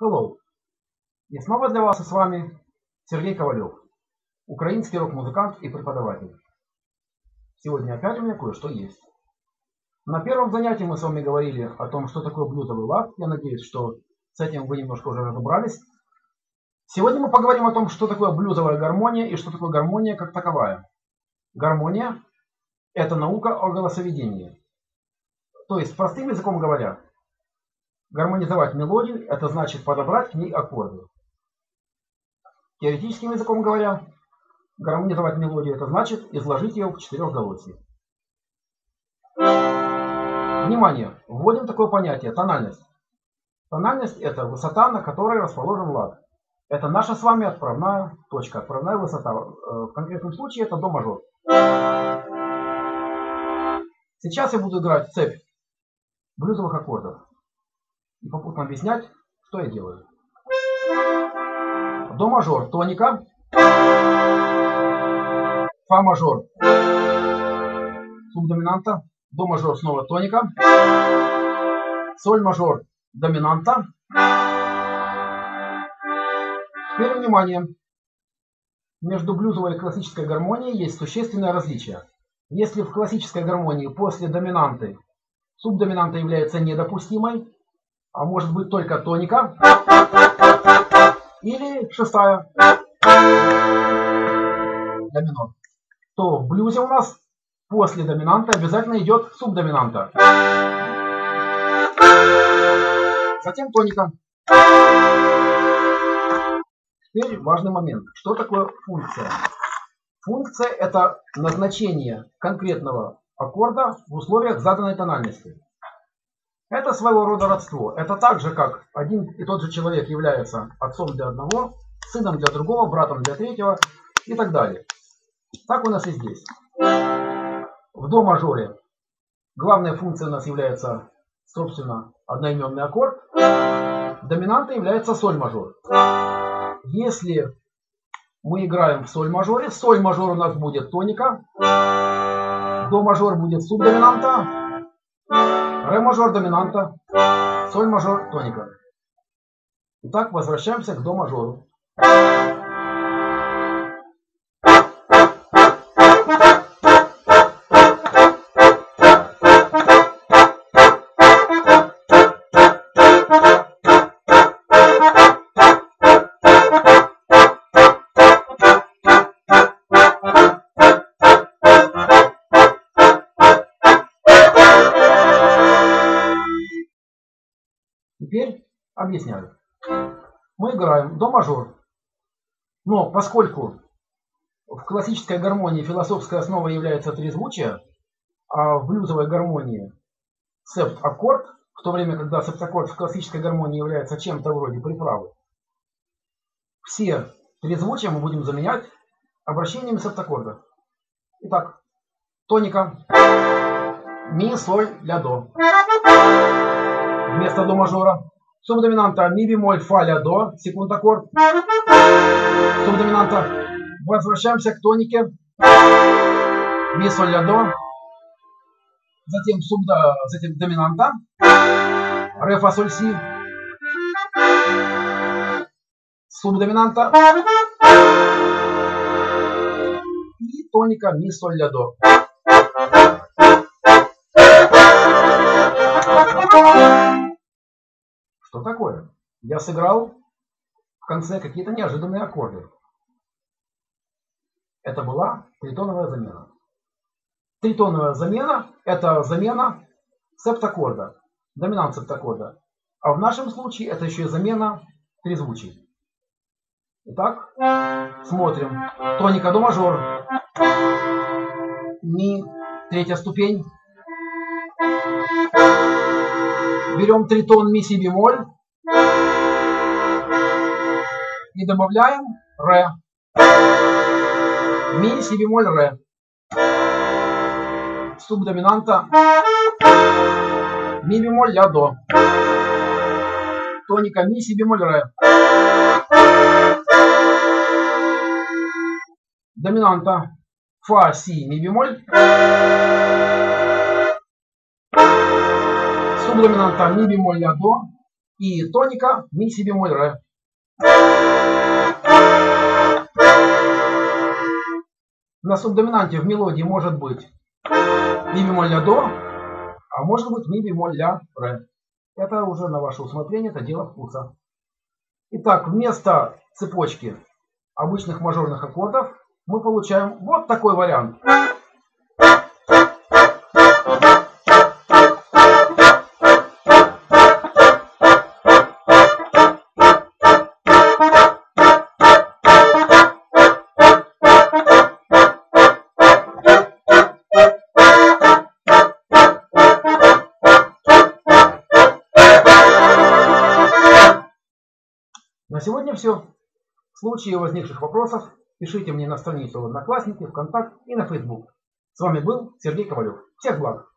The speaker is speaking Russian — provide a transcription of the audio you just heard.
Hello. И снова для вас и с вами Сергей Ковалев, украинский рок-музыкант и преподаватель. Сегодня опять у меня кое-что есть. На первом занятии мы с вами говорили о том, что такое блюзовый лад. Я надеюсь, что с этим вы немножко уже разобрались. Сегодня мы поговорим о том, что такое блюзовая гармония и что такое гармония как таковая. Гармония – это наука о голосоведении. То есть, простым языком говоря, гармонизовать мелодию – это значит подобрать к ней аккорды. Теоретическим языком говоря, гармонизовать мелодию – это значит изложить ее в четырехголосии. Внимание! Вводим такое понятие – тональность. Тональность – это высота, на которой расположен лад. Это наша с вами отправная точка, отправная высота. Э, в конкретном случае это до мажор. Сейчас я буду играть цепь блюзовых аккордов. И попутно объяснять, что я делаю. До мажор тоника. Фа мажор субдоминанта. До мажор снова тоника. Соль мажор доминанта. Теперь внимание. Между блюзовой и классической гармонией есть существенное различие. Если в классической гармонии после доминанты субдоминанта является недопустимой, а может быть только тоника или шестая доминант, то в блюзе у нас после доминанта обязательно идет субдоминанта. Затем тоника. Теперь важный момент. Что такое функция? Функция – это назначение конкретного аккорда в условиях заданной тональности. Это своего рода родство. Это так же, как один и тот же человек является отцом для одного, сыном для другого, братом для третьего и так далее. Так у нас и здесь. В до мажоре главная функция у нас является, собственно, одноименный аккорд. Доминантой является соль мажор. Если мы играем в соль мажоре, соль мажор у нас будет тоника, до мажор будет субдоминанта, ре мажор доминанта, соль мажор тоника. Итак, возвращаемся к до мажору. Теперь объясняю. Мы играем до мажор. Но поскольку в классической гармонии философская основа является трезвучие, а в блюзовой гармонии септ-аккорд, в то время, когда септ-аккорд в классической гармонии является чем-то вроде приправы, все трезвучия мы будем заменять обращениями септаккорда. Итак, тоника, ми, соль, ля, до вместо до мажора. Субдоминанта ми бемоль фа ля до, секунд аккорд. Субдоминанта. Возвращаемся к тонике. Ми соль ля до. Затем субда, затем доминанта. Ре фа соль си. Субдоминанта. И тоника ми соль ля до. Что такое? Я сыграл в конце какие-то неожиданные аккорды. Это была тритоновая замена. Тритоновая замена – это замена септаккорда, доминант септаккорда. А в нашем случае это еще и замена трезвучий. Итак, смотрим. Тоника до мажор. Ми, третья ступень. Берем тритон ми си бемоль и добавляем ре. Ми си бемоль ре. Субдоминанта ми бемоль ля до. Тоника ми си бемоль ре. Доминанта фа си ми бемоль. Субдоминанта ми бемоль ля до и тоника ми си бемоль ре. На субдоминанте в мелодии может быть ми бемоль ля до, а может быть ми бемоль ля ре. Это уже на ваше усмотрение, это дело вкуса. Итак, вместо цепочки обычных мажорных аккордов мы получаем вот такой вариант. Сегодня все. В случае возникших вопросов пишите мне на страницу в Одноклассники, ВКонтакт и на Facebook. С вами был Сергей Ковалев. Всех благ!